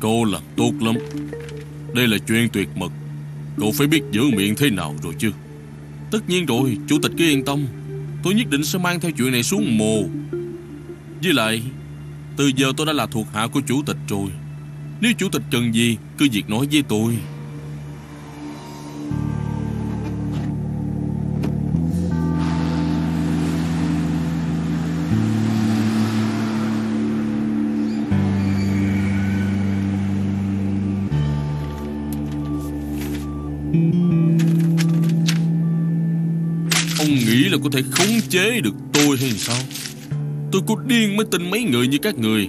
Cô làm tốt lắm. Đây là chuyện tuyệt mật. Cậu phải biết giữ miệng thế nào rồi chứ. Tất nhiên rồi, Chủ tịch cứ yên tâm. Tôi nhất định sẽ mang theo chuyện này xuống mồ. Với lại, Từ giờ tôi đã là thuộc hạ của chủ tịch rồi. Nếu chủ tịch cần gì, Cứ việc nói với tôi. Thank you. Ông nghĩ là có thể khống chế được tôi hay sao? Tôi có điên mới tin mấy người như các người.